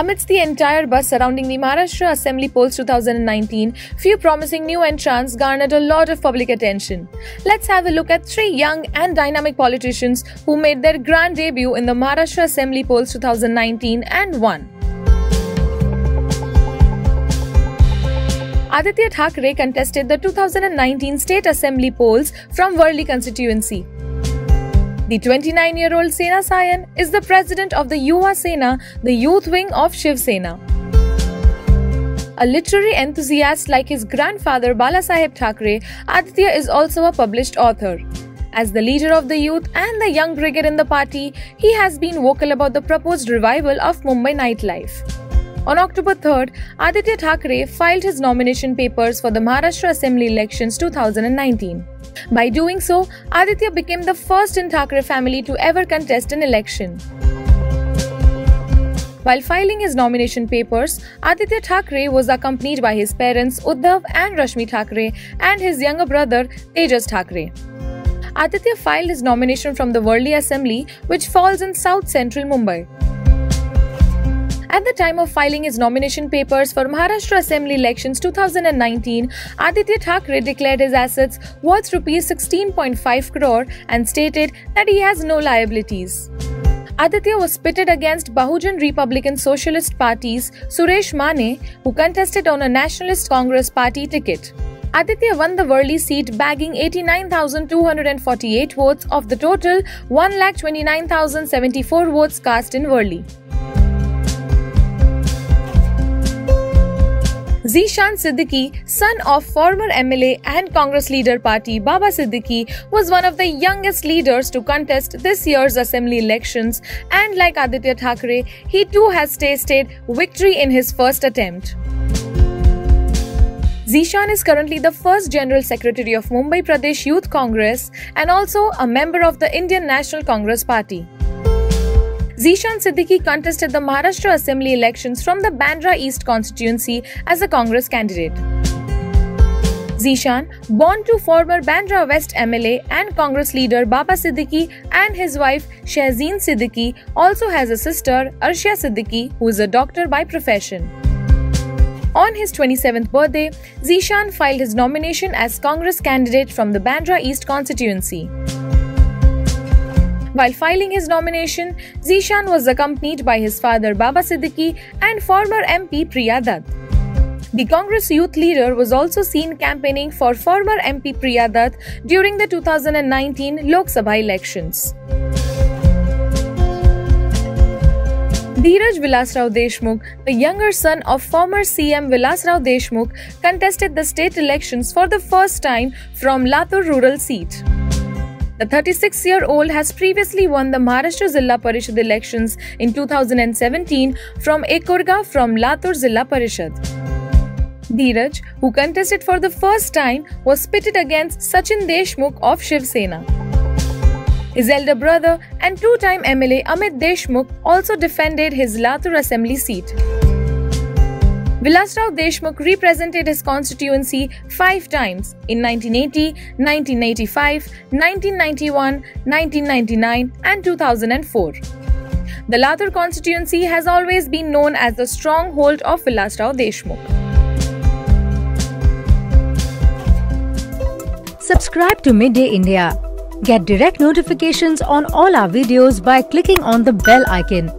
Amidst the entire buzz surrounding the Maharashtra Assembly polls 2019, few promising new entrants garnered a lot of public attention. Let's have a look at three young and dynamic politicians who made their grand debut in the Maharashtra Assembly polls 2019 and won. Aditya Thackeray contested the 2019 State Assembly polls from Worli constituency. The 29 year old Sena Sayan is the president of the Yuva Sena, the youth wing of Shiv Sena. A literary enthusiast like his grandfather Balasaheb Thackeray, Aditya is also a published author. As the leader of the youth and the young brigade in the party, he has been vocal about the proposed revival of Mumbai nightlife. On October 3rd, Aditya Thackeray filed his nomination papers for the Maharashtra Assembly elections 2019. By doing so, Aditya became the first in Thackeray family to ever contest an election. While filing his nomination papers, Aditya Thackeray was accompanied by his parents Uddhav and Rashmi Thackeray and his younger brother Tejas Thackeray. Aditya filed his nomination from the Worli Assembly, which falls in south central Mumbai. At the time of filing his nomination papers for Maharashtra Assembly elections 2019, Aditya Thackeray declared his assets worth rupees 16.5 crore and stated that he has no liabilities. Aditya was pitted against Bahujan Republican Socialist Party's Suresh Mane, who contested on a Nationalist Congress Party ticket. Aditya won the Worli seat, bagging 89,248 votes of the total 1,29,074 votes cast in Worli. Zeeshan Siddiqui, son of former MLA and Congress leader party Baba Siddiqui, was one of the youngest leaders to contest this year's assembly elections and like Aditya Thackeray, he too has tasted victory in his first attempt. Zeeshan is currently the first General Secretary of Mumbai Pradesh Youth Congress and also a member of the Indian National Congress Party. Zeeshan Siddiqui contested the Maharashtra Assembly elections from the Bandra East constituency as a Congress candidate. Zeeshan, born to former Bandra West MLA and Congress leader Baba Siddiqui and his wife Shahzeen Siddiqui, also has a sister Arshia Siddiqui, who is a doctor by profession. On his 27th birthday, Zeeshan filed his nomination as Congress candidate from the Bandra East constituency. While filing his nomination, Zeeshan was accompanied by his father Baba Siddiqui and former MP Priya Dutt. The Congress youth leader was also seen campaigning for former MP Priya Dutt during the 2019 Lok Sabha elections. Dhiraj Vilasrao Deshmukh, the younger son of former CM Vilasrao Deshmukh, contested the state elections for the first time from Latur rural seat. The 36 year old has previously won the Maharashtra Zilla Parishad elections in 2017 from Ekurga from Latur Zilla Parishad. Dhiraj, who contested for the first time, was pitted against Sachin Deshmukh of Shiv Sena. His elder brother and two time MLA Amit Deshmukh also defended his Latur assembly seat. Vilasrao Deshmukh represented his constituency five times in 1980, 1985, 1991, 1999, and 2004. The Latur constituency has always been known as the stronghold of Vilasrao Deshmukh. Subscribe to Midday India. Get direct notifications on all our videos by clicking on the bell icon.